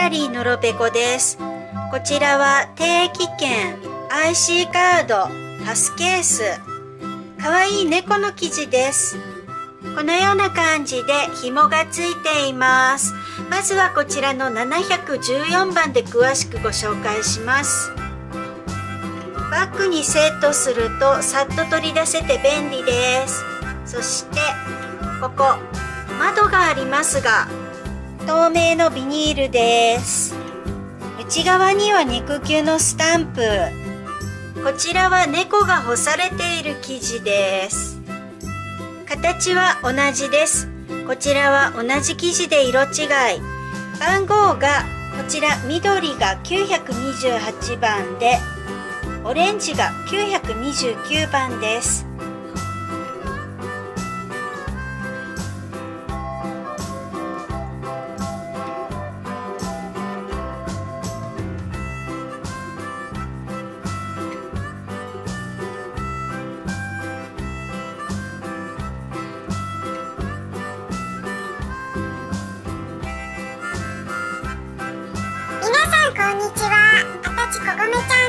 ラリーのろぺこです。こちらは定期券 IC カードパスケース。かわいい猫の生地です。このような感じで紐がついています。まずはこちらの714番で詳しくご紹介します。バッグにセットするとさっと取り出せて便利です。そしてここ窓がありますが透明のビニールです。内側には肉球のスタンプ。こちらは猫が干されている生地です。形は同じです。こちらは同じ生地で色違い。番号がこちら緑が928番でオレンジが929番です。んこんにちは。あたちこごめちゃん。